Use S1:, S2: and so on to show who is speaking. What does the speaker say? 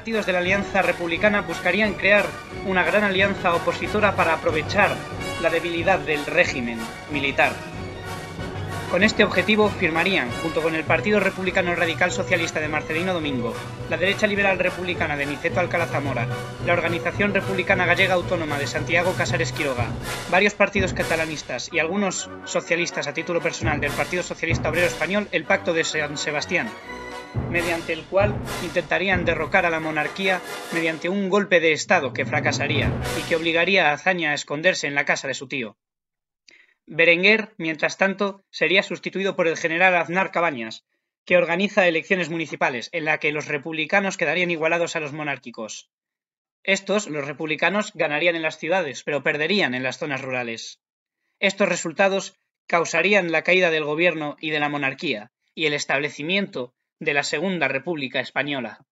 S1: partidos de la Alianza Republicana buscarían crear una gran alianza opositora para aprovechar la debilidad del régimen militar. Con este objetivo firmarían, junto con el Partido Republicano Radical Socialista de Marcelino Domingo, la derecha liberal republicana de Niceto Alcalá Zamora, la Organización Republicana Gallega Autónoma de Santiago Casares Quiroga, varios partidos catalanistas y algunos socialistas a título personal del Partido Socialista Obrero Español el Pacto de San Sebastián, mediante el cual intentarían derrocar a la monarquía mediante un golpe de Estado que fracasaría y que obligaría a Azaña a esconderse en la casa de su tío. Berenguer, mientras tanto, sería sustituido por el general Aznar Cabañas, que organiza elecciones municipales, en la que los republicanos quedarían igualados a los monárquicos. Estos, los republicanos, ganarían en las ciudades, pero perderían en las zonas rurales. Estos resultados causarían la caída del gobierno y de la monarquía, y el establecimiento de la Segunda República Española.